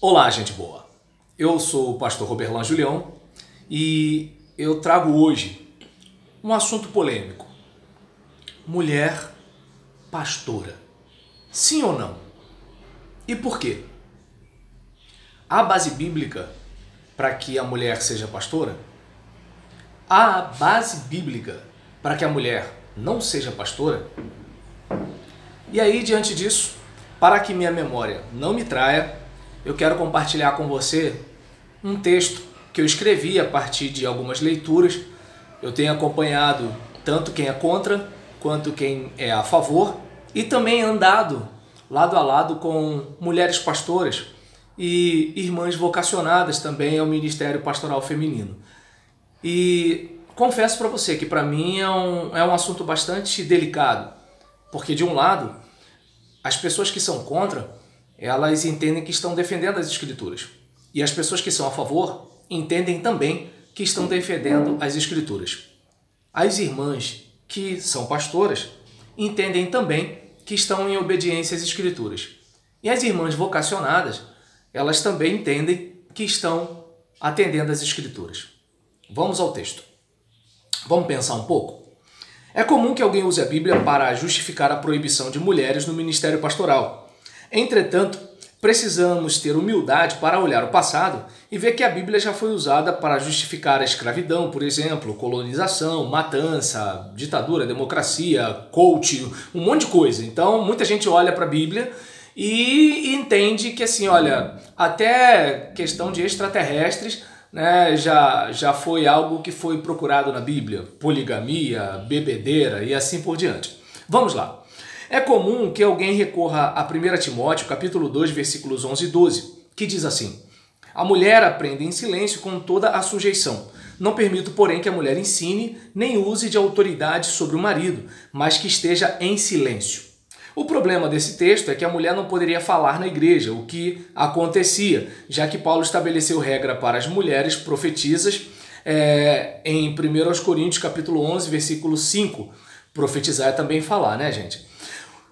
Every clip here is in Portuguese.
Olá, gente boa. Eu sou o pastor Roberlan Julião e eu trago hoje um assunto polêmico. Mulher pastora. Sim ou não? E por quê? Há base bíblica para que a mulher seja pastora? Há base bíblica para que a mulher não seja pastora? E aí, diante disso, para que minha memória não me traia, eu quero compartilhar com você um texto que eu escrevi a partir de algumas leituras. Eu tenho acompanhado tanto quem é contra quanto quem é a favor e também andado lado a lado com mulheres pastoras e irmãs vocacionadas também ao ministério pastoral feminino. E confesso para você que para mim é um, é um assunto bastante delicado, porque de um lado, as pessoas que são contra elas entendem que estão defendendo as escrituras. E as pessoas que são a favor entendem também que estão defendendo as escrituras. As irmãs que são pastoras entendem também que estão em obediência às escrituras. E as irmãs vocacionadas, elas também entendem que estão atendendo às escrituras. Vamos ao texto. Vamos pensar um pouco? É comum que alguém use a Bíblia para justificar a proibição de mulheres no ministério pastoral. Entretanto, precisamos ter humildade para olhar o passado e ver que a Bíblia já foi usada para justificar a escravidão, por exemplo, colonização, matança, ditadura, democracia, coach, um monte de coisa. Então, muita gente olha para a Bíblia e entende que assim, olha, até questão de extraterrestres né, já, já foi algo que foi procurado na Bíblia, poligamia, bebedeira e assim por diante. Vamos lá. É comum que alguém recorra a 1 Timóteo, capítulo 2, versículos 11 e 12, que diz assim: A mulher aprende em silêncio com toda a sujeição. Não permito, porém, que a mulher ensine nem use de autoridade sobre o marido, mas que esteja em silêncio. O problema desse texto é que a mulher não poderia falar na igreja, o que acontecia, já que Paulo estabeleceu regra para as mulheres profetisas é, em 1 Coríntios capítulo 11, versículo 5. Profetizar é também falar, né, gente?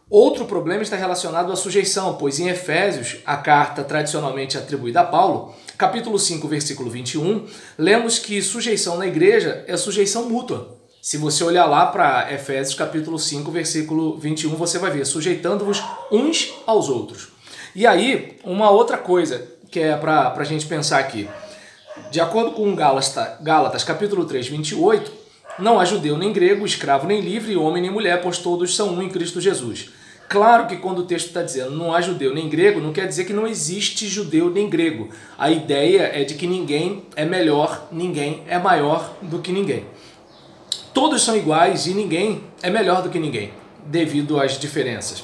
Outro problema está relacionado à sujeição, pois em Efésios, a carta tradicionalmente atribuída a Paulo, capítulo 5, versículo 21, lemos que sujeição na igreja é sujeição mútua. Se você olhar lá para Efésios capítulo 5, versículo 21, você vai ver sujeitando-vos uns aos outros. E aí, uma outra coisa que é para a gente pensar aqui. De acordo com Gálatas, Gálatas capítulo 3, 28, não há judeu nem grego, escravo nem livre, homem nem mulher, pois todos são um em Cristo Jesus. Claro que quando o texto está dizendo não há judeu nem grego, não quer dizer que não existe judeu nem grego. A ideia é de que ninguém é melhor, ninguém é maior do que ninguém. Todos são iguais e ninguém é melhor do que ninguém, devido às diferenças.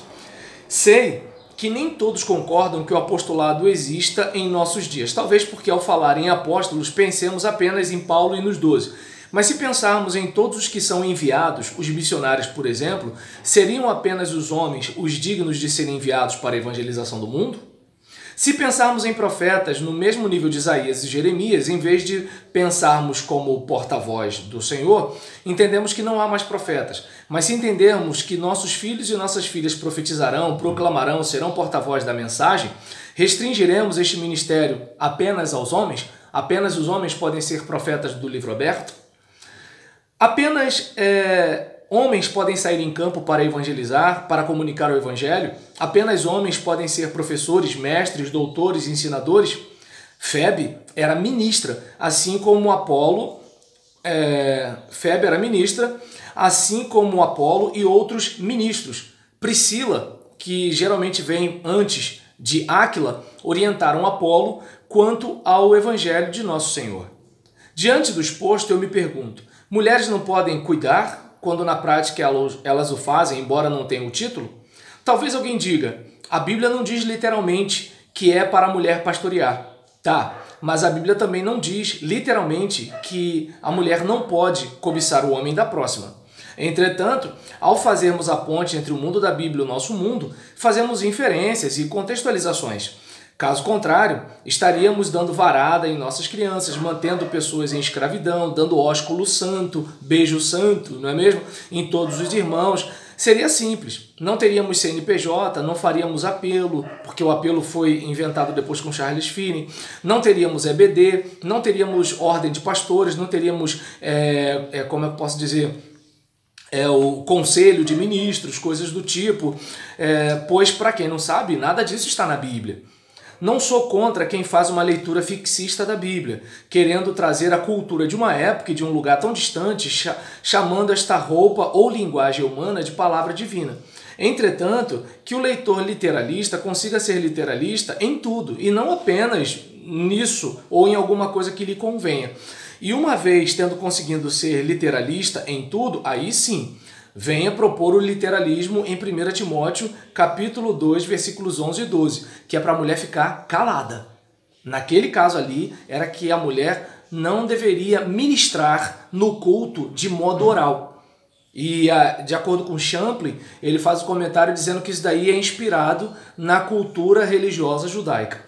Sei que nem todos concordam que o apostolado exista em nossos dias, talvez porque ao falar em apóstolos pensemos apenas em Paulo e nos doze. Mas se pensarmos em todos os que são enviados, os missionários, por exemplo, seriam apenas os homens os dignos de serem enviados para a evangelização do mundo? Se pensarmos em profetas no mesmo nível de Isaías e Jeremias, em vez de pensarmos como porta-voz do Senhor, entendemos que não há mais profetas. Mas se entendermos que nossos filhos e nossas filhas profetizarão, proclamarão, serão porta-voz da mensagem, restringiremos este ministério apenas aos homens? Apenas os homens podem ser profetas do livro aberto? Apenas é, homens podem sair em campo para evangelizar, para comunicar o evangelho? Apenas homens podem ser professores, mestres, doutores, ensinadores? Febe era ministra, assim como Apolo. É, Febe era ministra, assim como Apolo e outros ministros. Priscila, que geralmente vem antes de Áquila, orientaram Apolo quanto ao evangelho de nosso Senhor. Diante do exposto, eu me pergunto: Mulheres não podem cuidar quando na prática elas o fazem, embora não tenham o título? Talvez alguém diga: a Bíblia não diz literalmente que é para a mulher pastorear. Tá, mas a Bíblia também não diz literalmente que a mulher não pode cobiçar o homem da próxima. Entretanto, ao fazermos a ponte entre o mundo da Bíblia e o nosso mundo, fazemos inferências e contextualizações. Caso contrário, estaríamos dando varada em nossas crianças, mantendo pessoas em escravidão, dando ósculo santo, beijo santo, não é mesmo? Em todos os irmãos, Seria simples, não teríamos CNPJ, não faríamos apelo, porque o apelo foi inventado depois com Charles Finney, não teríamos EBD, não teríamos ordem de pastores, não teríamos, é, é, como eu posso dizer, é, o conselho de ministros, coisas do tipo, é, pois, para quem não sabe, nada disso está na Bíblia. Não sou contra quem faz uma leitura fixista da Bíblia, querendo trazer a cultura de uma época e de um lugar tão distante, chamando esta roupa ou linguagem humana de palavra divina. Entretanto, que o leitor literalista consiga ser literalista em tudo e não apenas nisso ou em alguma coisa que lhe convenha. E uma vez tendo conseguido ser literalista em tudo, aí sim, venha propor o literalismo em 1 Timóteo, capítulo 2, versículos 11 e 12, que é para a mulher ficar calada. Naquele caso ali, era que a mulher não deveria ministrar no culto de modo oral. E de acordo com Champlin, ele faz o um comentário dizendo que isso daí é inspirado na cultura religiosa judaica.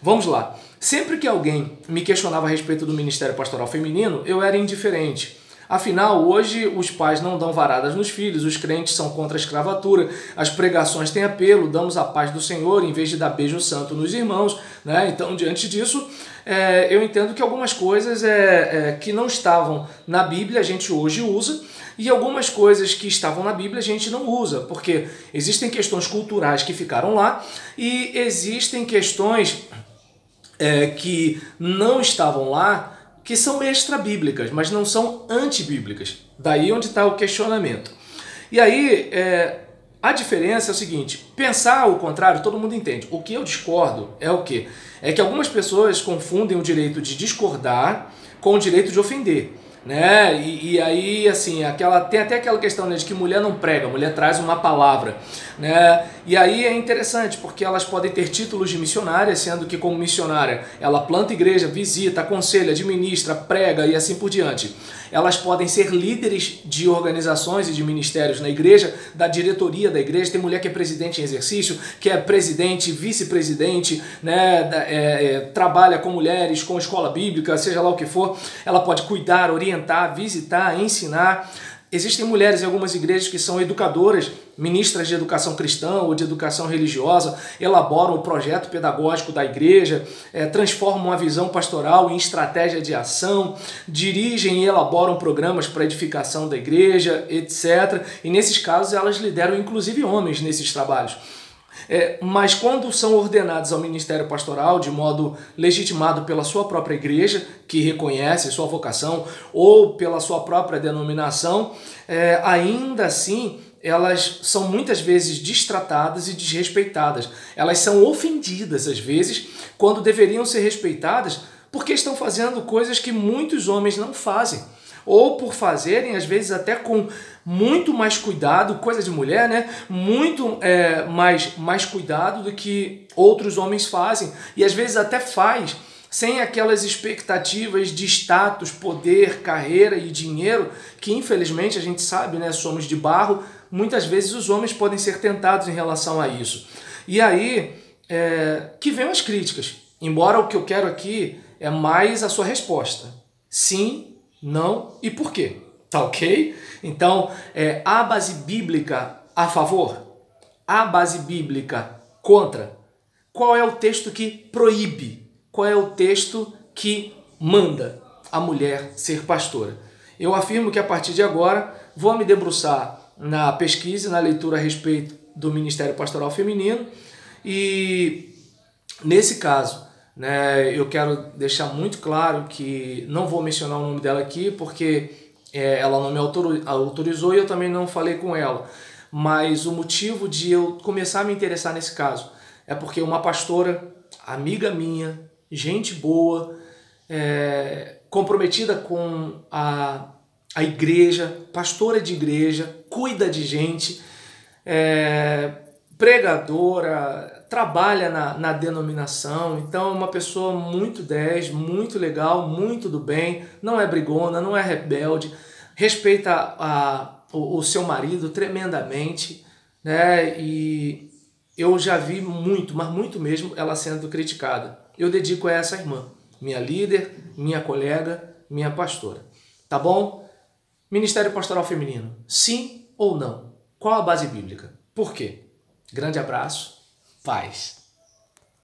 Vamos lá. Sempre que alguém me questionava a respeito do ministério pastoral feminino, eu era indiferente. Afinal, hoje os pais não dão varadas nos filhos, os crentes são contra a escravatura, as pregações têm apelo, damos a paz do Senhor em vez de dar beijo santo nos irmãos. Né? Então, diante disso, é, eu entendo que algumas coisas é, é, que não estavam na Bíblia a gente hoje usa e algumas coisas que estavam na Bíblia a gente não usa, porque existem questões culturais que ficaram lá e existem questões é, que não estavam lá que são extra-bíblicas, mas não são antibíblicas. Daí onde está o questionamento. E aí, é, a diferença é o seguinte: pensar o contrário, todo mundo entende. O que eu discordo é o quê? É que algumas pessoas confundem o direito de discordar com o direito de ofender né? E, e, aí, assim, aquela tem até aquela questão né, de que mulher não prega, mulher traz uma palavra, né? E aí é interessante porque elas podem ter títulos de missionária, sendo que como missionária ela planta igreja, visita, aconselha, administra, prega e assim por diante. Elas podem ser líderes de organizações e de ministérios na igreja, da diretoria da igreja. Tem mulher que é presidente em exercício, que é presidente, vice-presidente, né? É, é, trabalha com mulheres, com escola bíblica, seja lá o que for. Ela pode cuidar, orientar orientar, visitar, ensinar. Existem mulheres em algumas igrejas que são educadoras, ministras de educação cristã ou de educação religiosa, elaboram o projeto pedagógico da igreja, é, transformam a visão pastoral em estratégia de ação, dirigem e elaboram programas para edificação da igreja, etc. E nesses casos elas lideram inclusive homens nesses trabalhos. É, mas quando são ordenados ao ministério pastoral de modo legitimado pela sua própria igreja, que reconhece sua vocação, ou pela sua própria denominação, é, ainda assim elas são muitas vezes distratadas e desrespeitadas. Elas são ofendidas às vezes quando deveriam ser respeitadas porque estão fazendo coisas que muitos homens não fazem ou por fazerem, às vezes até com muito mais cuidado, coisa de mulher, né? Muito é, mais, mais cuidado do que outros homens fazem, e às vezes até faz sem aquelas expectativas de status, poder, carreira e dinheiro, que infelizmente a gente sabe, né? Somos de barro, muitas vezes os homens podem ser tentados em relação a isso. E aí é, que vem as críticas. Embora o que eu quero aqui é mais a sua resposta. Sim, não e por quê. Tá ok? Então, é, a base bíblica a favor, a base bíblica contra. Qual é o texto que proíbe? Qual é o texto que manda a mulher ser pastora? Eu afirmo que a partir de agora vou me debruçar na pesquisa, na leitura a respeito do Ministério Pastoral Feminino e nesse caso né? Eu quero deixar muito claro que não vou mencionar o nome dela aqui porque é, ela não me autorizou e eu também não falei com ela. Mas o motivo de eu começar a me interessar nesse caso é porque uma pastora, amiga minha, gente boa, é, comprometida com a, a igreja, pastora de igreja, cuida de gente, é, pregadora, trabalha na, na denominação, então é uma pessoa muito 10, muito legal, muito do bem, não é brigona, não é rebelde, respeita a, o, o seu marido tremendamente, né? E eu já vi muito, mas muito mesmo, ela sendo criticada. Eu dedico a essa irmã, minha líder, minha colega, minha pastora. Tá bom? Ministério Pastoral Feminino, sim ou não? Qual a base bíblica? Por quê? Grande abraço, paz.